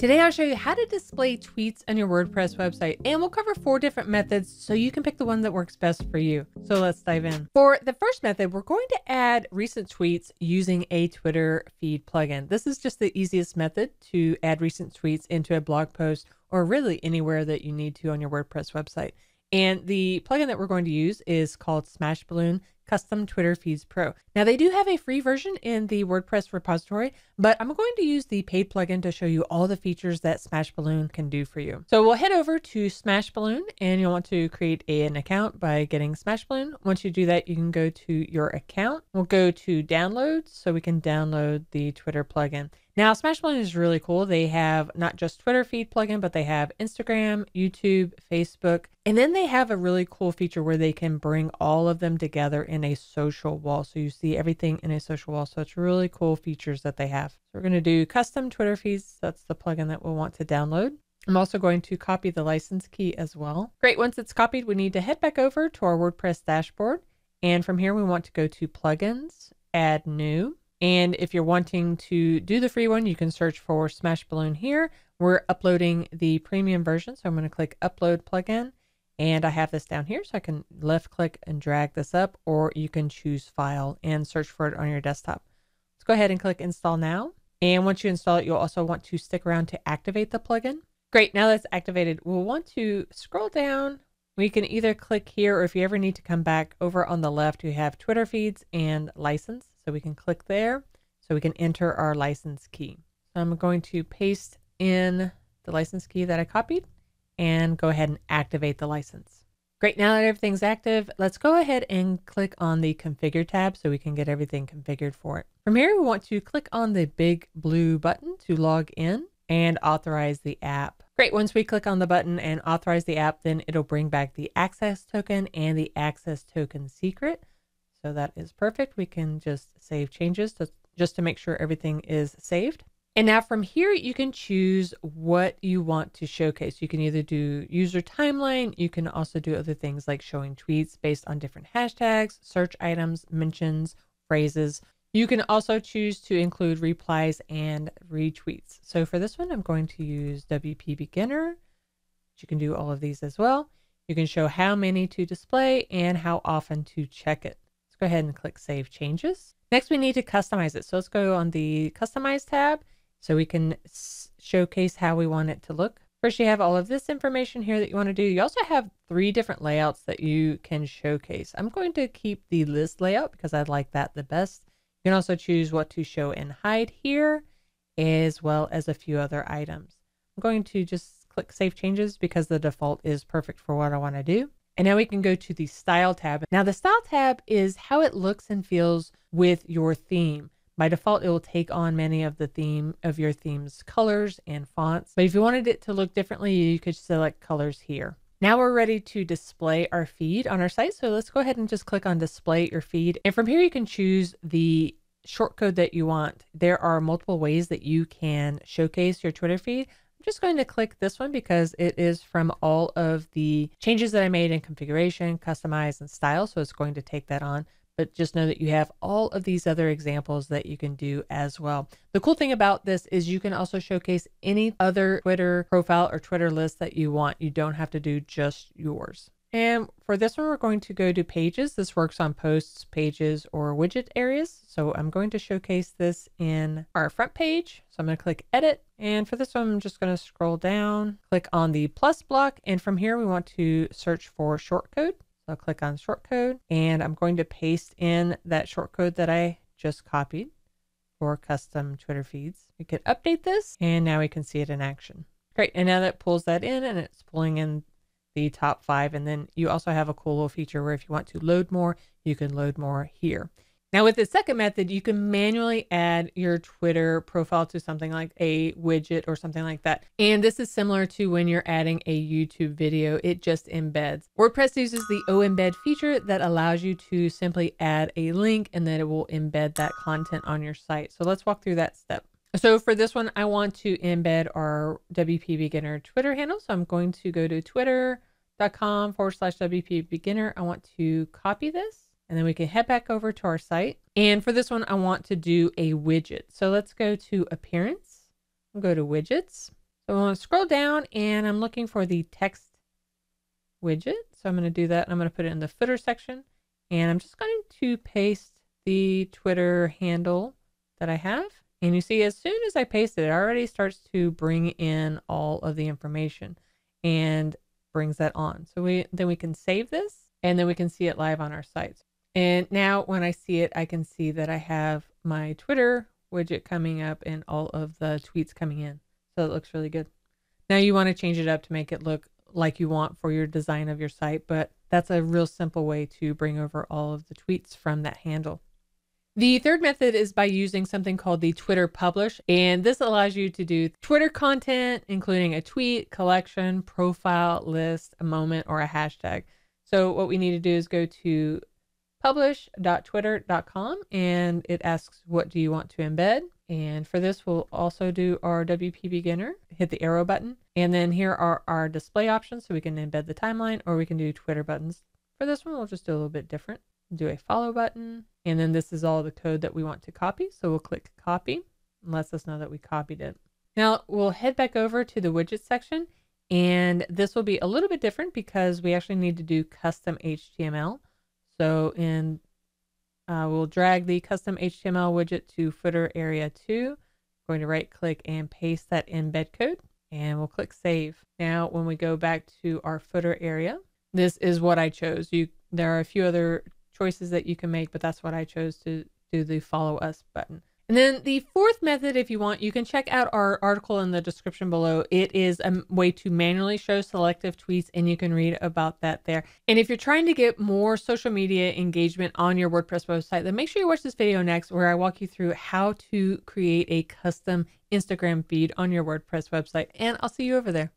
Today I'll show you how to display tweets on your WordPress website and we'll cover four different methods so you can pick the one that works best for you. So let's dive in. For the first method, we're going to add recent tweets using a Twitter feed plugin. This is just the easiest method to add recent tweets into a blog post or really anywhere that you need to on your WordPress website. And the plugin that we're going to use is called Smash Balloon Custom Twitter Feeds Pro. Now, they do have a free version in the WordPress repository, but I'm going to use the paid plugin to show you all the features that Smash Balloon can do for you. So we'll head over to Smash Balloon and you'll want to create an account by getting Smash Balloon. Once you do that, you can go to your account. We'll go to downloads so we can download the Twitter plugin. Now, Smash Balloon is really cool. They have not just Twitter feed plugin, but they have Instagram, YouTube, Facebook, and then they have a really cool feature where they can bring all of them together in a social wall. So you see everything in a social wall. So it's really cool features that they have. So we're going to do custom Twitter feeds. That's the plugin that we'll want to download. I'm also going to copy the license key as well. Great. Once it's copied, we need to head back over to our WordPress dashboard. And from here, we want to go to plugins, add new. And if you're wanting to do the free one, you can search for Smash Balloon here. We're uploading the premium version. So I'm going to click upload plugin and I have this down here. So I can left click and drag this up or you can choose file and search for it on your desktop. Let's go ahead and click install now. And once you install it, you'll also want to stick around to activate the plugin. Great. Now that's activated, we'll want to scroll down. We can either click here or if you ever need to come back over on the left, you have Twitter feeds and license. So we can click there so we can enter our license key. So I'm going to paste in the license key that I copied and go ahead and activate the license. Great, now that everything's active, let's go ahead and click on the configure tab so we can get everything configured for it. From here, we want to click on the big blue button to log in and authorize the app. Great, once we click on the button and authorize the app, then it'll bring back the access token and the access token secret. So that is perfect. We can just save changes to, just to make sure everything is saved. And now from here, you can choose what you want to showcase. You can either do user timeline. You can also do other things like showing tweets based on different hashtags, search items, mentions, phrases. You can also choose to include replies and retweets. So for this one, I'm going to use WP Beginner. You can do all of these as well. You can show how many to display and how often to check it go ahead and click Save Changes. Next, we need to customize it. So let's go on the Customize tab so we can showcase how we want it to look. First, you have all of this information here that you want to do. You also have three different layouts that you can showcase. I'm going to keep the list layout because I like that the best. You can also choose what to show and hide here, as well as a few other items. I'm going to just click Save Changes because the default is perfect for what I want to do. And now we can go to the style tab. Now the style tab is how it looks and feels with your theme. By default, it will take on many of the theme of your theme's colors and fonts. But if you wanted it to look differently, you could select colors here. Now we're ready to display our feed on our site. So let's go ahead and just click on display your feed. And from here, you can choose the shortcode that you want. There are multiple ways that you can showcase your Twitter feed. I'm just going to click this one because it is from all of the changes that I made in configuration, customize, and style. So it's going to take that on. But just know that you have all of these other examples that you can do as well. The cool thing about this is you can also showcase any other Twitter profile or Twitter list that you want. You don't have to do just yours. And for this one, we're going to go to pages. This works on posts, pages, or widget areas. So I'm going to showcase this in our front page. So I'm going to click edit. And for this one, I'm just going to scroll down, click on the plus block. And from here, we want to search for shortcode. So I'll click on shortcode and I'm going to paste in that shortcode that I just copied for custom Twitter feeds. We could update this and now we can see it in action. Great. And now that pulls that in and it's pulling in the top five. And then you also have a cool little feature where if you want to load more, you can load more here. Now with the second method, you can manually add your Twitter profile to something like a widget or something like that. And this is similar to when you're adding a YouTube video, it just embeds. WordPress uses the OEmbed feature that allows you to simply add a link and then it will embed that content on your site. So let's walk through that step. So for this one, I want to embed our WP Beginner Twitter handle. So I'm going to go to twitter.com forward slash WP Beginner. I want to copy this and then we can head back over to our site. And for this one, I want to do a widget. So let's go to appearance, we'll go to widgets. So I'm going to scroll down and I'm looking for the text widget. So I'm going to do that. I'm going to put it in the footer section and I'm just going to paste the Twitter handle that I have. And you see, as soon as I paste it, it already starts to bring in all of the information and brings that on. So we then we can save this and then we can see it live on our sites. And now when I see it, I can see that I have my Twitter widget coming up and all of the tweets coming in. So it looks really good. Now you want to change it up to make it look like you want for your design of your site, but that's a real simple way to bring over all of the tweets from that handle. The third method is by using something called the Twitter Publish, and this allows you to do Twitter content, including a tweet, collection, profile, list, a moment, or a hashtag. So, what we need to do is go to publish.twitter.com and it asks, What do you want to embed? And for this, we'll also do our WP Beginner, hit the arrow button. And then here are our display options. So we can embed the timeline or we can do Twitter buttons. For this one, we'll just do a little bit different. Do a follow button. And then this is all the code that we want to copy. So we'll click copy and lets us know that we copied it. Now we'll head back over to the widget section. And this will be a little bit different because we actually need to do custom HTML. So in uh, we'll drag the custom HTML widget to footer area 2. Going to right click and paste that embed code and we'll click save. Now when we go back to our footer area, this is what I chose. You There are a few other choices that you can make, but that's what I chose to do the follow us button. And then the fourth method, if you want, you can check out our article in the description below. It is a way to manually show selective tweets, and you can read about that there. And if you're trying to get more social media engagement on your WordPress website, then make sure you watch this video next where I walk you through how to create a custom Instagram feed on your WordPress website. And I'll see you over there.